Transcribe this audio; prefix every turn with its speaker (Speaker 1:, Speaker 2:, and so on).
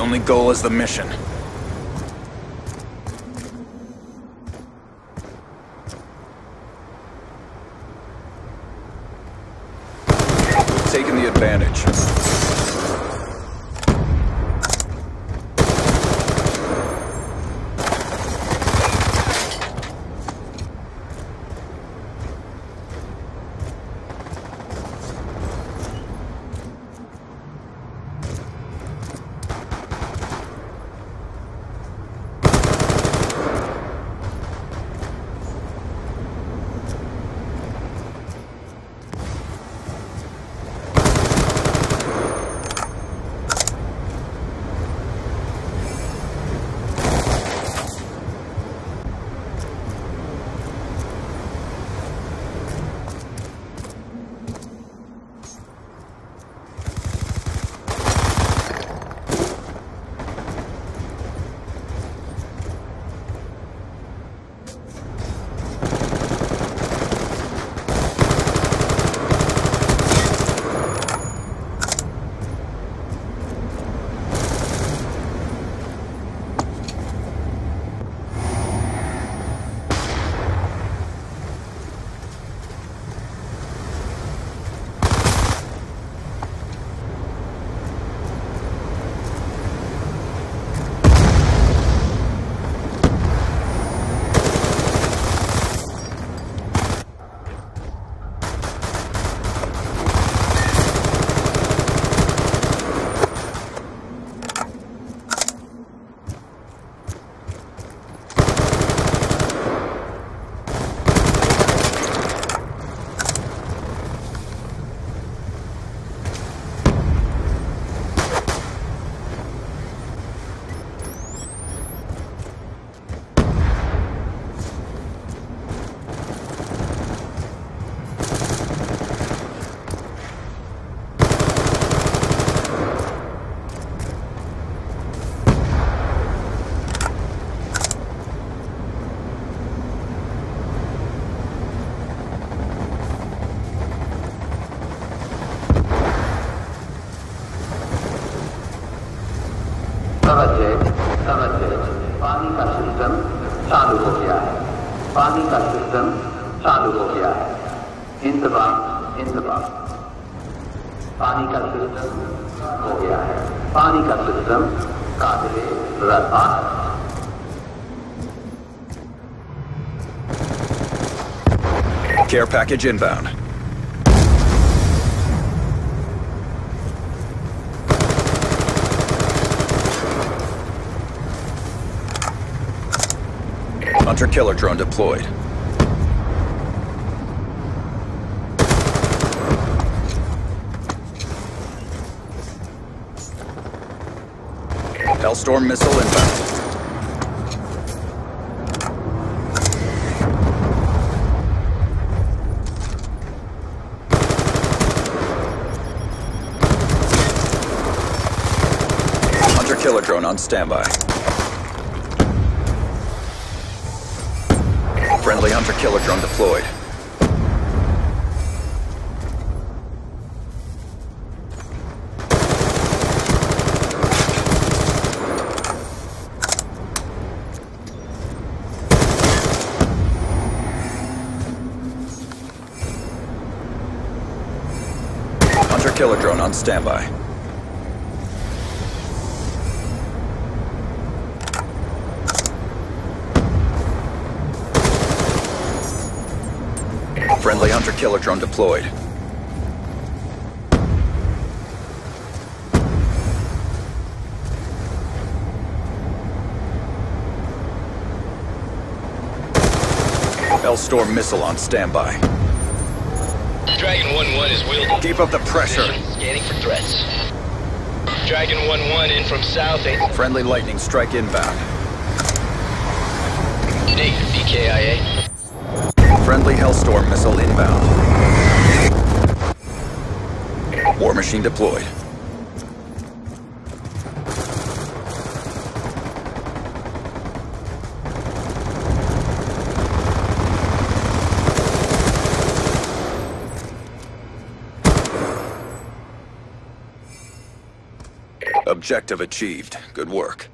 Speaker 1: only goal is the mission. Taken the advantage.
Speaker 2: गया। पानी का सिस्टम चालू हो गया। है इंतबाम इंतबाम पानी का सिस्टम हो गया है। पानी का सिस्टम काबिल रद्द
Speaker 1: Care package inbound. Hunter killer drone deployed. Hellstorm missile inbound. Hunter killer drone on standby. Hunter killer drone deployed. Hunter killer drone on standby. Friendly hunter killer drone deployed. Hellstorm missile on standby.
Speaker 3: Dragon 1-1 is wielding.
Speaker 1: Keep up the pressure.
Speaker 3: Scanning for threats. Dragon 1-1 in from south.
Speaker 1: Friendly lightning strike inbound.
Speaker 3: Negative BKIA.
Speaker 1: Friendly Hellstorm missile inbound. War machine deployed. Objective achieved. Good work.